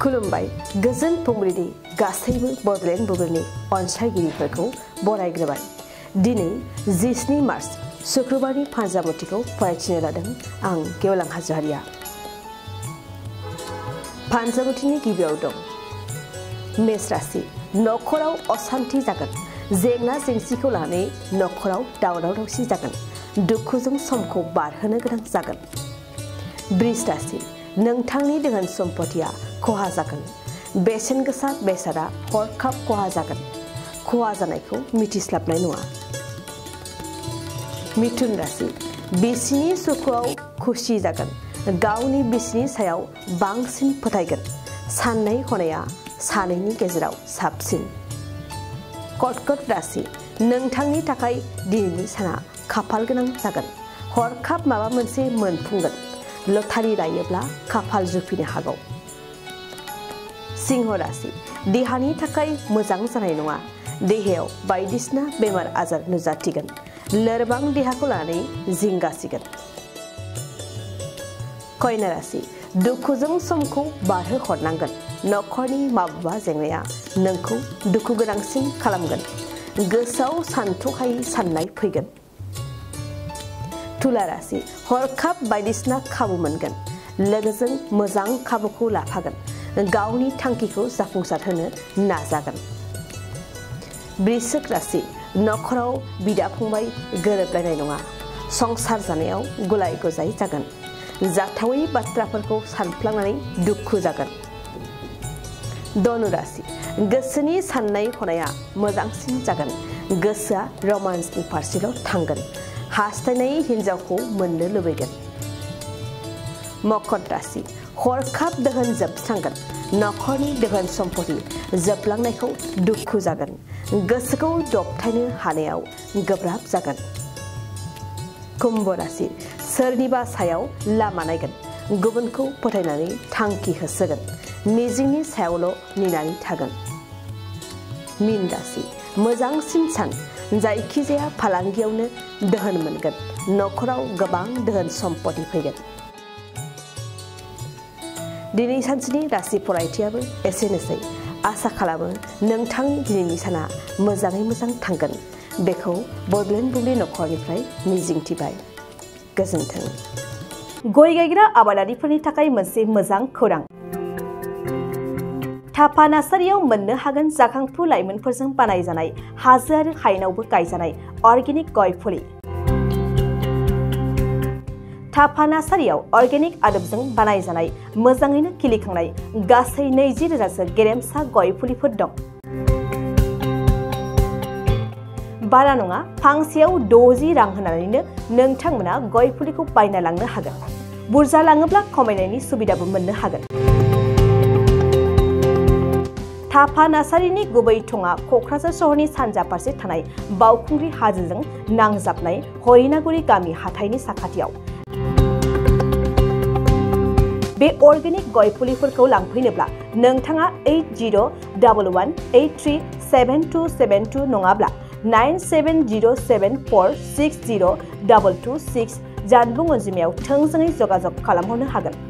खुलुमबाय गोजोन फुंबिलिनि गासैबो बडलेण्ड बुब्लिनि अनसायगिरिफोरखौ बरायग्रोबाय दिनै जिस्नि मार्च शुक्रबारनि फानजामुथिखौ फरायथिनो लादों आं गेवलां हाजोहारिया फानजामुथिनि गिबियाव दं मेष राशि न'खराव असान्थि जागोन जेंना जेंसिखौ लानानै न'खराव दावराव दावसि जागोन दुखुजों समखौ बारहोनो गोनां जागोन ब्रिज राशि नोंथांनि दोहोन सम्पतिया खहा जागोन। बेसेन गोसा बेसादा हरखाब खहा जागोन। खहा जानायखौ मिथिस्लाबनाय नङा। मिथुन राशि। बिसिनि सुखुआव खुसि जागोन। गावनि बिसिनि सायाव बांसिन फोथायगोन। साननाय हनाया सानैनि गेजेराव साबसिन। कर्कट राशि। नोंथांनि थाखाय दिनैनि साना खाफाल गोनां जागोन। हरखाब माबा मोनसे मोनफुंगोन। लटारि लायोब्ला खाफाल जुफिनो हागौ। सिंह राशि देहानि थाखाय मोजां जानाय नङा। देहायाव बायदिसिना बेमार आजार नुजाथिगोन। लोरबां देहाखौ लानानै जिंगासिगोन कन्या राशि दुखुजों समखौ बारहोहरनांगोन। न'खरनि माबेबा जेंनाया नोंखौ दुखु गोनांसिन खालामगोन। गोसोआव सानथ'हायै साननाय तुला राशि हरखाब बायदिसिना खाबु मोनगोन। लोगोजों मोजां खाबुखौ लाफागोन। गावनि थांखिखौ जाफुंसार होनो नाजागोन। बृश्चिक राशि न'खराव बिदा फंबाय गोरोबलायनाय नङा। संसार जानायाव गुलाय गुजाय जागोन। जाथावै बाथ्राफोरखौ सानफ्लांनानै दुखु जागोन। धनु राशि गोसोनि साननाय हनाया मोजांसिन जागोन। गोसोआ रमान्सनि फारसेल' थांगोन। हास्थायनाय हिन्जावखौ मोननो लुबैगोन मकर राशि हरखाब दोहोन जोबस्रांगोन न'खरनि दोहोन सम्पति जोबलांनायखौ दुखु जागोन गोसोखौ दबथायनो हानायाव गोब्राब जागोन कुम्भ राशि सोरनिबा सायाव लामा नायगोन गुबुनखौ फोथायनानै थांखि होसोगोन मिजिंनि सायावल' नेनानै थागोन मिन राशि मोजांसिन सान जायखिजाया फालांगियावनो दोहोन मोनगोन न'खराव गोबां दोहोन सम्पति फैगोन दिनै सानसेनि राशि फरायथियाबो एसेनोसै आसा खालामो नोंथांनि दिनैनि साना मोजाङै मोजां थांगोन बेखौ बडलेण्ड बुब्लि न'खरनिफ्राय मिजिंथिबाय गोजोन्थों गय गायग्रा आबादारिफोरनि थाखाय मोनसे मोजां खौरां थापा नार्सारियाव मोननो हागोन जाखांफु लाइमोनफोरजों बानायजानाय हाजो आरो हायेनावबो गायजानाय अर्गेनिक गय फुलि थापा नार्सारियाव अर्गेनिक आदबजों बानायजानाय मोजाङैनो खिलिखांनाय गासै नैजि रोजासो गेरेमसा गय फुलिफोर दं बारा नङा फांसेयाव द'जि रां होनानैनो नोंथांमोना गय फुलिखौ बायना लांनो हागोन बुरजा लाङोब्ला खमायनायनि सुबिदाबो मोननो हागोन थाफा नार्सारिनि गुबै थङा क'क्राझार सहरनि सानजा फारसे थानाय बावखुंग्रि हाजोजों नांजाबनाय हरिनागुरि गामि हाथाइनि साखाथियाव बे अर्गेनिक गय फुलिफोरखौ लांफैनोब्ला नोंथाङा eight zero' double one eight three seven two seven two नङाब्ला nine seven zero' seven four six zero' double two six जानबुं अनजिमायाव थोंजोङै जगाजग खालामहरनो हागोन